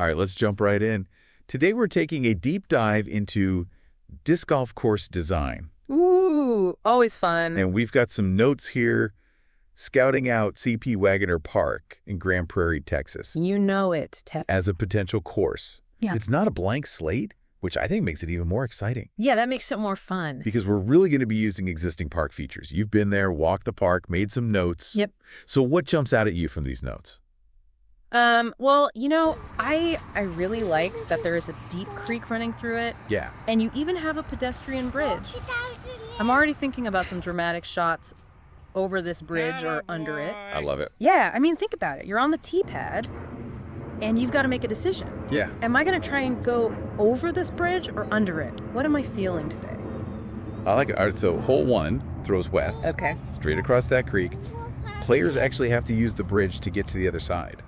All right, let's jump right in. Today we're taking a deep dive into disc golf course design. Ooh, always fun. And we've got some notes here scouting out CP Waggoner Park in Grand Prairie, Texas you know it, as a potential course. Yeah. It's not a blank slate, which I think makes it even more exciting Yeah, that makes it more fun. because we're really going to be using existing park features. You've been there, walked the park, made some notes. Yep. So what jumps out at you from these notes? Um, well, you know, I I really like that there is a deep creek running through it, Yeah. and you even have a pedestrian bridge. I'm already thinking about some dramatic shots over this bridge or under it. I love it. Yeah, I mean, think about it. You're on the tee pad, and you've got to make a decision. Yeah. Am I going to try and go over this bridge or under it? What am I feeling today? I like it. All right, so hole one throws west. Okay. Straight across that creek. Players actually have to use the bridge to get to the other side.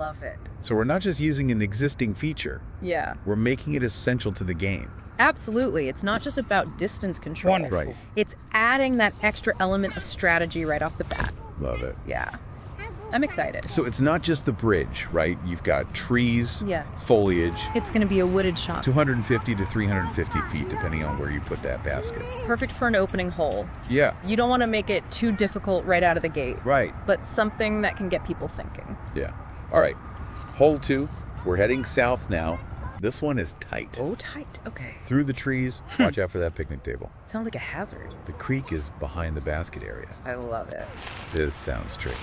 I love it. So we're not just using an existing feature, Yeah. we're making it essential to the game. Absolutely. It's not just about distance control. Wonderful. Right. It's adding that extra element of strategy right off the bat. Love it. Yeah. I'm excited. So it's not just the bridge, right? You've got trees, Yeah. foliage, It's going to be a wooded shot. 250 to 350 feet, depending on where you put that basket. Perfect for an opening hole. Yeah, You don't want to make it too difficult right out of the gate, right. but something that can get people thinking. Yeah. All right. Hole two. We're heading south now. This one is tight. Oh, tight. Okay. Through the trees. Hmm. Watch out for that picnic table. Sounds like a hazard. The creek is behind the basket area. I love it. This sounds tricky.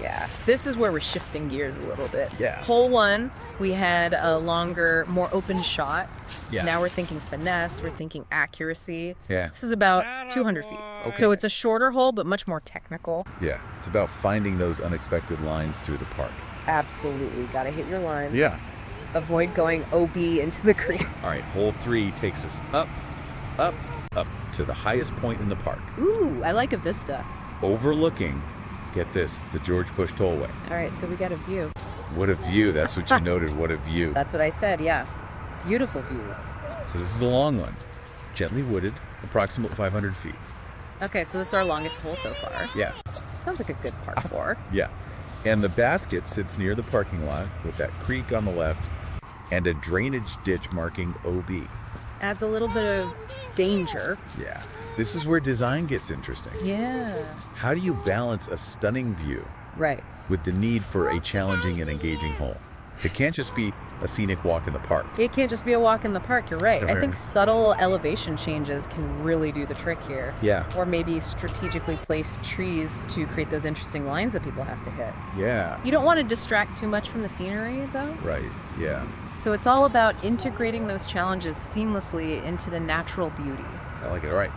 Yeah. This is where we're shifting gears a little bit. Yeah. Hole one, we had a longer, more open shot. Yeah. Now we're thinking finesse, we're thinking accuracy. Yeah. This is about 200 feet. Okay. So it's a shorter hole, but much more technical. Yeah. It's about finding those unexpected lines through the park. Absolutely. Got to hit your lines. Yeah. Avoid going OB into the creek. All right. Hole three takes us up, up, up to the highest point in the park, Ooh, I like a vista. overlooking, get this, the George Bush Tollway. All right, so we got a view. What a view. That's what you noted. What a view. That's what I said, yeah. Beautiful views. So this is a long one. Gently wooded, approximately 500 feet. Okay, so this is our longest hole so far. Yeah. Sounds like a good par uh-huh. four. Yeah. And the basket sits near the parking lot with that creek on the left and a drainage ditch marking OB. Adds a little bit of danger. Yeah. This is where design gets interesting. Yeah. How do you balance a stunning view Right. with the need for a challenging and engaging hole? It can't just be a scenic walk in the park. It can't just be a walk in the park, you're right. I think subtle elevation changes can really do the trick here. Yeah. Or maybe strategically place trees to create those interesting lines that people have to hit. Yeah. You don't want to distract too much from the scenery, though. Right. Yeah. So it's all about integrating those challenges seamlessly into the natural beauty. I like it. All right.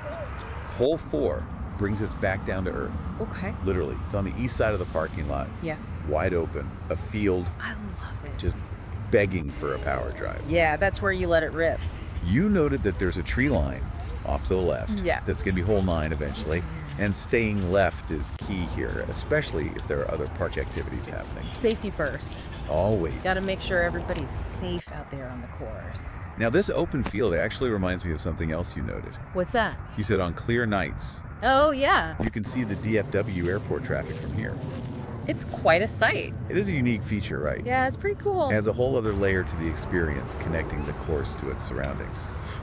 Hole four brings us back down to earth. Okay. Literally. It's on the east side of the parking lot, Yeah. Wide open, a field I love it. just begging for a power drive. Yeah, that's where you let it rip. You noted that there's a tree line off to the left. Yeah. That's going to be hole nine eventually. And staying left is key here, especially if there are other park activities happening. Safety first. Always. Got to make sure everybody's safe out there on the course. Now, this open field actually reminds me of something else you noted. What's that? You said on clear nights, Oh, yeah. you can see the DFW airport traffic from here. It's quite a sight. It is a unique feature, right? Yeah, it's pretty cool. It Adds a whole other layer to the experience, connecting the course to its surroundings.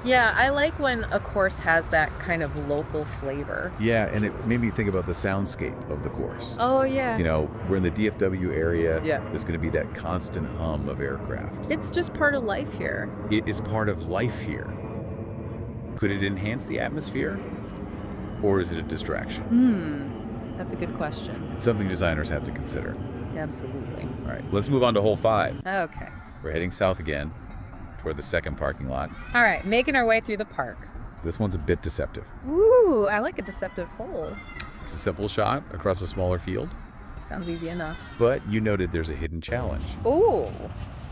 Yeah, I like when a course has that kind of local flavor. Yeah, and it made me think about the soundscape of the course. Oh, yeah. You know, we're in the DFW area. Yeah. There's going to be that constant hum of aircraft. It's just part of life here. It is part of life here. Could it enhance the atmosphere? Or is it a distraction? Hmm. That's a good question. It's something designers have to consider. Absolutely. All right, let's move on to hole five. Okay. We're heading south again toward the second parking lot. All right, making our way through the park. This one's a bit deceptive. Ooh, I like a deceptive hole. It's a simple shot across a smaller field, Sounds easy enough. but you noted there's a hidden challenge. Ooh,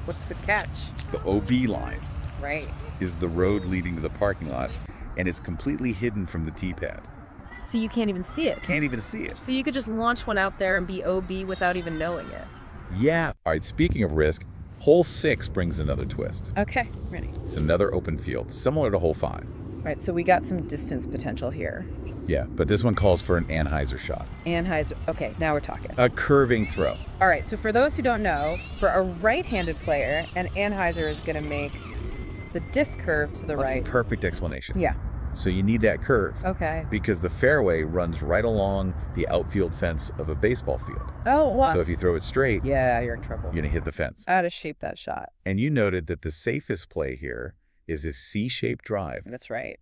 what's the catch? The OB line Right. is the road leading to the parking lot, and it's completely hidden from the tee-pad. So you can't even see it. Can't even see it. So you could just launch one out there and be OB without even knowing it. Yeah. All right, speaking of risk, hole six brings another twist. Okay, ready. It's another open field, similar to hole five. Right, so we got some distance potential here. Yeah, but this one calls for an anhyzer shot. Anhyzer. Okay, now we're talking. A curving throw. All right, so for those who don't know, for a right-handed player, an anhyzer is going to make the disc curve to the That's right. perfect explanation. Yeah. So you need that curve. Okay. Because the fairway runs right along the outfield fence of a baseball field. Oh, wow. So if you throw it straight, yeah, you're in trouble. you're going to hit the fence. How to shape that shot. And you noted that the safest play here is a C-shaped drive, That's right.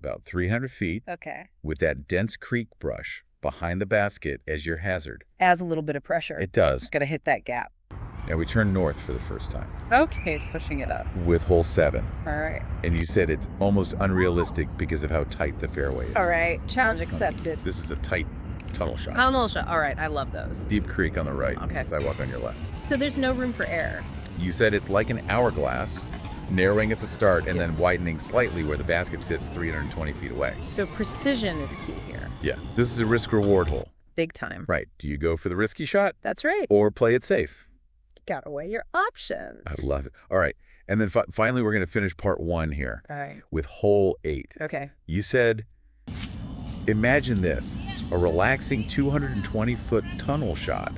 about 300 feet, Okay. with that dense creek brush behind the basket as your hazard. Adds a little bit of pressure. It does. Got to hit that gap. Now we turn north for the first time Okay, switching it up. with hole seven. All right. And you said it's almost unrealistic because of how tight the fairway is. All right. Challenge accepted. This is a tight tunnel shot. Tunnel shot. All right, I love those. Deep creek on the right, Okay. sidewalk on your left. So there's no room for error. You said it's like an hourglass, narrowing at the start and then widening slightly where the basket sits 320 feet away. So precision is key here. Yeah, this is a risk reward hole. Big time. Right. Do you go for the risky shot That's right. or play it safe? Gotta weigh your options. I love it. All right. And then fi- finally, we're going to finish part one here All right. with hole eight. Okay. You said, imagine this a relaxing 220 foot tunnel shot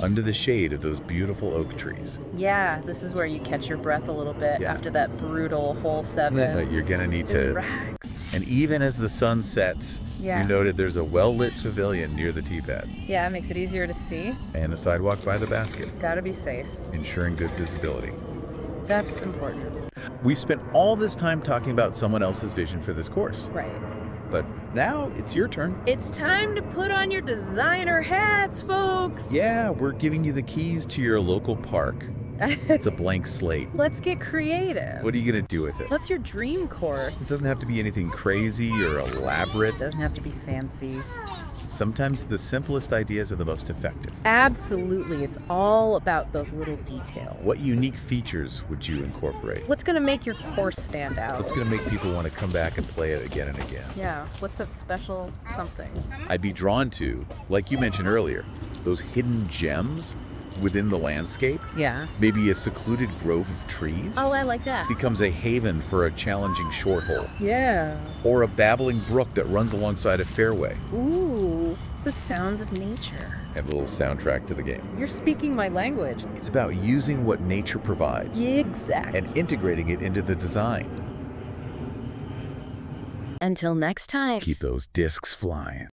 under the shade of those beautiful oak trees. Yeah, this is where you catch your breath a little bit Yeah. after that brutal hole seven. You're going to need to. Relax. And even as the sun sets, Yeah. you noted there's a well lit pavilion near the tee pad Yeah, it makes it easier to see. and a sidewalk by the basket, Gotta be safe. ensuring good visibility. That's important. We've spent all this time talking about someone else's vision for this course, Right. but now it's your turn. It's time to put on your designer hats, folks. Yeah, we're giving you the keys to your local park. It's a blank slate. Let's get creative. What are you going to do with it? What's your dream course? It doesn't have to be anything crazy or elaborate. It doesn't have to be fancy. Sometimes the simplest ideas are the most effective. Absolutely. It's all about those little details. What unique features would you incorporate? What's going to make your course stand out? What's going to make people want to come back and play it again and again? Yeah. What's that special something? I'd be drawn to, like you mentioned earlier, those hidden gems within the landscape. Yeah. Maybe a secluded grove of trees. Oh, I like that. becomes a haven for a challenging short hole, Yeah. or a babbling brook that runs alongside a fairway. Ooh, the sounds of nature. Have a little soundtrack to the game. You're speaking my language. It's about using what nature provides Exactly. and integrating it into the design. Until next time. Keep those discs flying.